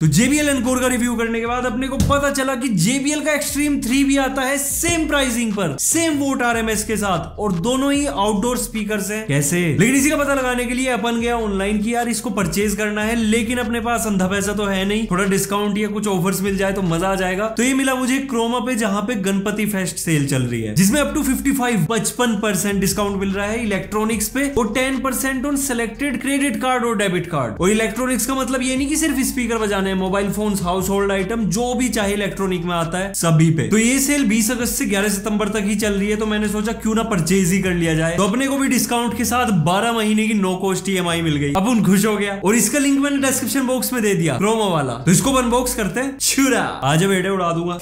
तो JBL encore का review करने के बाद अपने को पता चला कि JBL का एक्सट्रीम 3 भी आता है सेम प्राइसिंग पर सेम वोट आरएमएस के साथ और दोनों ही आउटडोर स्पीकर हैं। कैसे? लेकिन इसी का पता लगाने के लिए अपन गया ऑनलाइन की यार इसको परचेज करना है लेकिन अपने पास अंधा पैसा तो है नहीं। थोड़ा डिस्काउंट या कुछ ऑफर्स मिल जाए तो मज़ा आ जाएगा। तो ये मिला मुझे क्रोमा पे जहाँ पे गणपति फेस्ट सेल चल रही है जिसमें अप टू फिफ्टी फाइव पचपन परसेंट डिस्काउंट मिल रहा है इलेक्ट्रॉनिक्स पे और ten percent on selected credit card और डेबिट कार्ड और इलेक्ट्रॉनिक्स का मतलब ये नहीं की सिर्फ़ स्पीकर बजाने है mobile phone household item जो भी चाहे इलेक्ट्रॉनिक में आता है, सभी पे। तो ये सेल 20 अगस्त से 11 सितंबर तक ही चल रही है तो मैंने सोचा क्यों ना परचेज ही कर लिया जाए। तो अपने को भी डिस्काउंट के साथ 12 महीने की नो कॉस्ट ई मिल गई। अब उन खुश हो गया। और इसका लिंक मैंने डिस्क्रिप्शन बॉक्स में दे दिया प्रोमो वाला। तो इसको अनबॉक्स करते हैं। छुरा! आज बेटे उड़ा दूँगा।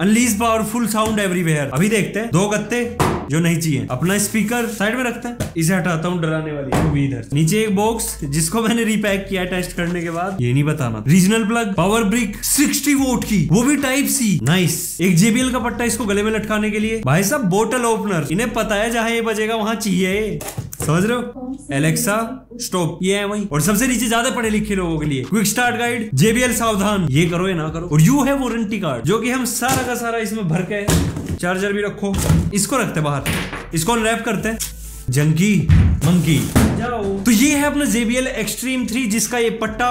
अनलीज पावरफुल साउंड एवरीवेयर अभी देखते हैं। दो गत्ते। जो नहीं चाहिए। अपना स्पीकर साइड में रखते हैं। इसे हटाता हूँ डराने वाली। इधर नीचे एक बॉक्स जिसको मैंने रिपैक किया टेस्ट करने के बाद। ये नहीं बताना। Regional plug power brick 60 watt की। वो भी टाइप सी नाइस एक जेबीएल का पट्टा इसको गले में लटकाने के लिए। भाई साहब बोटल ओपनर इन्हें पता है जहाँ ये बजेगा वहाँ चाहिए समझ रहे हो? एलेक्सा स्टॉप ये है वही। और सबसे नीचे ज़्यादा पढ़े लिखे लोगों के लिए। क्विक स्टार्ट गाइड जेबीएल सावधान। ये करो या ना करो। और यू है वारंटी कार्ड जो कि हम सारा का सारा इसमें भर के चार्जर भी रखो। इसको रखते बाहर। इसको अनरैप करते। हैं जंकी मंकी। जाओ। तो ये है अपना जेबीएल एक्सट्रीम थ्री जिसका ये पट्टा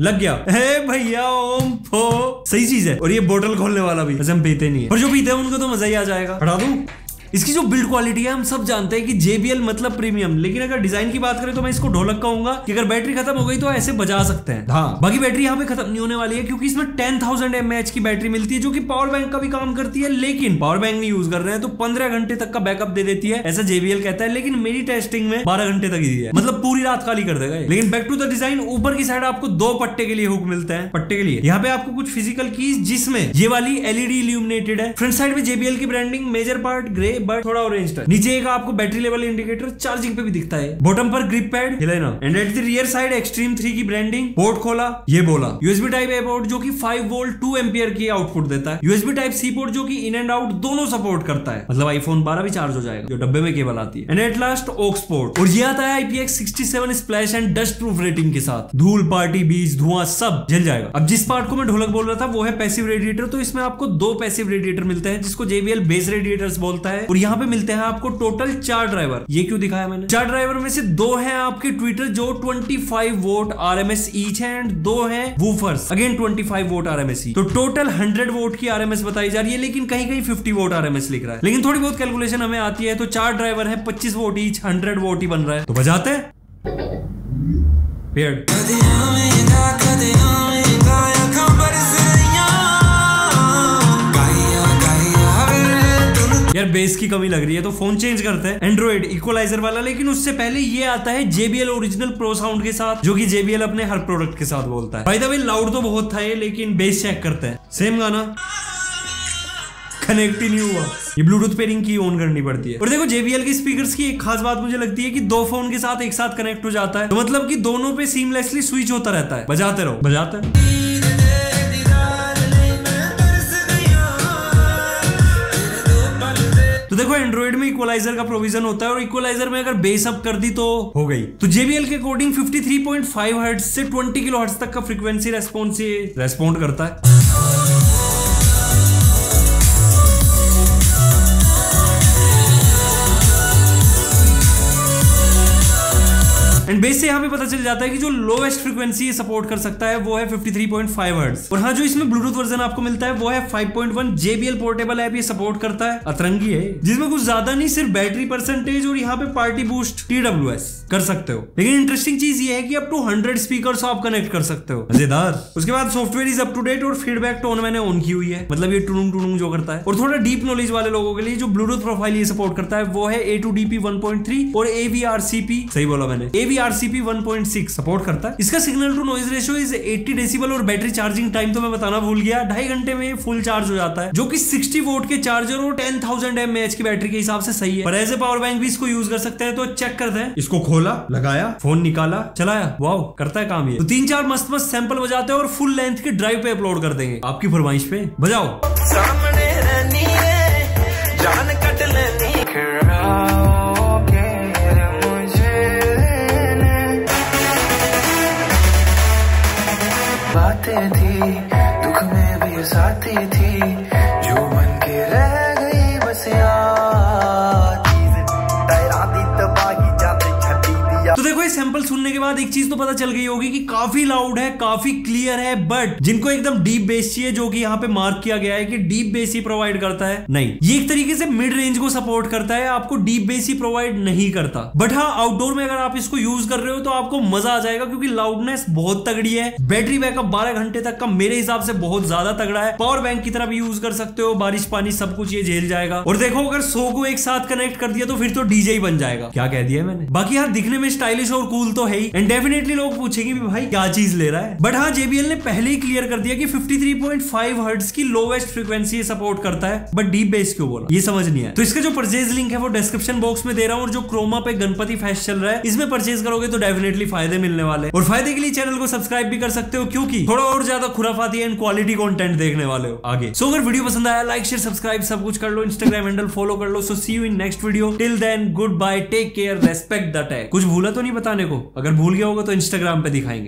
लग गया। हे भैया ओम फो सही चीज़ है। और ये बोतल खोलने वाला भी। हम पीते नहीं है। और जो पीते हैं उनको तो मज़ा ही आ जाएगा। हटा दू? इसकी जो बिल्ड क्वालिटी है हम सब जानते हैं कि जेबीएल मतलब प्रीमियम लेकिन अगर डिज़ाइन की बात करें तो मैं इसको ढोलक कहूँगा कि अगर बैटरी खत्म हो गई तो ऐसे बजा सकते हैं। हाँ। बाकी बैटरी यहाँ पे खत्म नहीं होने वाली है क्योंकि इसमें टेन थाउज़ेंड एमएच की बैटरी मिलती है जो कि पावर बैंक का भी काम करती है लेकिन पावर बैंक नहीं यूज़ कर रहे हैं तो पंद्रह घंटे तक का बैकअप दे देती है ऐसा जेबीएल कहता है। लेकिन मेरी टेस्टिंग में बारह घंटे तक ही है। मतलब पूरी रात खाली कर देगा लेकिन बैक टू द डिज़ाइन ऊपर की साइड आपको दो पट्टे के लिए हुक मिलते हैं पट्टे के लिए। यहाँ पे आपको कुछ फ़िज़िकल कीज जिसमें ये वाली एलईडी इल्यूमिनेटेड है। फ्रंट साइड में जेबीएल की branding major part grey but थोड़ा ऑरेंज है नीचे एक आपको बैटरी लेवल इंडिकेटर चार्जिंग पे भी दिखता है. बॉटम पर ग्रिप पैड हिलाना and at the rear side extreme three की ब्रांडिंग पोर्ट खोला, ये बोला. यूएसबी टाइप ए पोर्ट जो की फाइव वोल्ट टू एम्पियर की आउटपुट देता है. यूएसबी टाइप सी पोर्ट जो कि इन एंड आउट दोनों सपोर्ट करता है. मतलब आईफोन 12 भी चार्ज हो जाएगा, जो डब्बे में केबल आती है. And at last aux port और ये आता है IPX 67 splash and dust proof rating के साथ. धूल पार्टी बीज धुआँ, सब जल जाएगा. अब जिस पार्ट को मैं ढोलक बोल रहा था, वो है पैसिव रेडिएटर तो इसमें आपको दो पैसिव रेडिएटर मिलते हैं, जिसको जेबीएल बेस रेडिएटर्स बोलता है. और यहाँ पे मिलते हैं आपको टोटल चार ड्राइवर ये क्यों दिखाया मैंने? चार ड्राइवर में से दो हैं आपके ट्विटर जो 25 वोट आरएमएस ईच है एंड दो हैं वूफर्स अगेन 25 वोट आरएमएस तो टोटल 100 वोट की आरएमएस बताई जा रही है, लेकिन कहीं कहीं 50 वोट आरएमएस लिख रहा है। लेकिन थोड़ी बहुत कैलकुलेशन हमें आती है तो चार ड्राइवर है 25 वोट ईच 100 वोट ही बन रहा है। तो बजाते हैं। पेड़ यार बेस की कमी लग रही है तो फ़ोन चेंज करते हैं। एंड्रॉइड इक्वलाइजर वाला, लेकिन उससे पहले ये आता है जेबीएल ओरिजिनल प्रो साउंड के साथ, जो कि जेबीएल अपने हर प्रोडक्ट के साथ बोलता है। भाई द वे लाउड तो बहुत था ये, लेकिन बेस चेक करते हैं। सेम गाना। कनेक्ट ही नहीं हुआ। ये ब्लूटूथ पेयरिंग की ऑन करनी पड़ती है। और देखो जेबीएल की स्पीकर्स की एक खास बात मुझे लगती है कि दो फ़ोन के साथ एक साथ कनेक्ट हो जाता है। तो मतलब कि दोनों पे सीमलेसली स्विच होता रहता है। बजाते रहो। बजाते। हैं एंड्रॉइड में इक्वलाइजर का प्रोविज़न होता है और इक्वलाइजर में अगर बेस अप कर दी तो हो गई। तो जेबीएल के अकॉर्डिंग 53.5 हर्ट्ज से 20 किलो हर्ट्ज तक का फ्रीक्वेंसी रेस्पॉन्स ये रेस्पॉन्ड करता है। एंड बेस से यहाँ पे पता चल जाता है कि जो लोएस्ट फ्रीक्वेंसी सपोर्ट कर सकता है, वो है 53.5 हर्ट्ज और हाँ जो इसमें ब्लूटूथ वर्जन आपको मिलता है, वो है 5.1 JBL पोर्टेबल ऐप ये सपोर्ट करता है, अतरंगी है, जिसमें कुछ ज़्यादा नहीं, सिर्फ़ बैटरी परसेंटेज और यहाँ पे पार्टी बूस्ट टीडब्ल्यू कर सकते हो. लेकिन इंटरेस्टिंग चीज़ ये है कि अप टू हंड्रेड स्पीकर आप कनेक्ट कर सकते हो. मज़ेदार. उसके बाद software is up to date और फीडबैक टोन मैंने ऑन की हुई है. मतलब ये टूनुंग टूनुंग जो करता है. और थोड़ा डीप नॉलेज वाले लोगों के लिए जो ब्लूटूथ प्रोफ़ाइल ये सपोर्ट करता है, वो है A two DP one point three और एवीआरसीपी सही बोला मैंने. एवी आरसीपी 1.6 सपोर्ट करता है। इसका signal to noise ratio is 80 decibel और बैटरी चार्जिंग टाइम तो मैं बताना भूल गया। ढाई घंटे में फुल चार्ज हो जाता है जो कि 60 वोट के चार्जर और 10,000 थाउज़ेंड की बैटरी के हिसाब से सही है। पर एज ए पावर बैंक भी इसको यूज़ कर सकते हैं तो चेक करते हैं। इसको खोला लगाया फ़ोन निकाला चलाया। वाओ करता है काम ये। तो तीन चार मस्त मस्त सैंपल बजाते हैं और फुल लेंथ के ड्राइव पे अपलोड कर देंगे। आपकी फरमाइश पे बजाओ। साथी थी जो बन के रह गई बस याद देखो, ये सैंपल सुनने के बाद एक चीज़ तो पता चल गई होगी कि काफ़ी लाउड है, काफ़ी क्लियर है बट जिनको एकदम डीप बेस चाहिए, जो कि यहाँ पे मार्क किया गया है कि डीप बेस ही प्रोवाइड करता है, नहीं। ये एक तरीके से मिड रेंज को सपोर्ट करता है, आपको डीप बेस ही प्रोवाइड नहीं करता। बट हाँ आउटडोर में अगर आप इसको यूज़ कर रहे हो तो आपको मज़ा आ जाएगा, क्योंकि लाउडनेस बहुत तगड़ी है। बैटरी बैकअप बारह घंटे तक का मेरे हिसाब से बहुत ज़्यादा तगड़ा है। पावर बैंक की तरह भी यूज़ कर सकते हो, बारिश पानी सब कुछ ये झेल जाएगा। और देखो, अगर सो को एक साथ कनेक्ट कर दिया तो फिर तो डीजे ही बन जाएगा। क्या कह दिया मैंने? बाकी यार दिखने में स्टाइलिश और कूल तो है ही। एंड डेफिनेटली लोग पूछेंगे भी, भाई, क्या चीज़ ले रहा है? बट हाँ जेबीएल ने पहले ही क्लियर कर दिया कि 53.5 हर्ट्ज की लोवेस्ट फ्रीक्वेंसी सपोर्ट करता है। बट डीप बेस क्यों बोला? ये समझ नहीं है तो इसका जो परचेज लिंक है, वो डिस्क्रिप्शन बॉक्स में दे रहा हूँ और जो क्रोमा पे गणपति फेस्ट चल रहा है, इसमें परचेज करोगे तो डेफिनेटली फ़ायदे मिलने वाले। और फ़ायदे के लिए चैनल को सब्सक्राइब भी कर सकते हो, क्योंकि थोड़ा और ज़्यादा खुराफाती एंड क्वालिटी कॉन्टेंट देखने वाले हो। आगे। सो अगर वीडियो पसंद आया लाइक शेयर सब्सक्राइब सब कुछ कर लो इंस्टाग्राम हैंडल फॉलो कर लो। So see you in next video till then good bye take care respect the tag कुछ भूला तो नहीं बताने को। अगर भूल गया होगा तो इंस्टाग्राम पे दिखाएँगे।